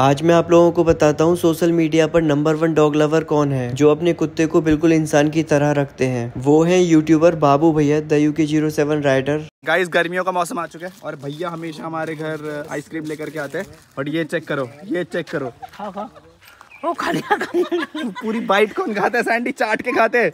आज मैं आप लोगों को बताता हूँ सोशल मीडिया पर नंबर वन डॉग लवर कौन है जो अपने कुत्ते को बिल्कुल इंसान की तरह रखते हैं। वो है यूट्यूबर बाबू भैया दयू के ज़ीरो सेवन राइडर गाइस गर्मियों का मौसम आ चुका है और भैया हमेशा हमारे घर आइसक्रीम लेकर के आते हैं और ये चेक करो ये चेक करो। हाँ हाँ। ओ खा लिया खा लिया पूरी बाइट कौन खाता है? सैंडी चाट के खाते हैं।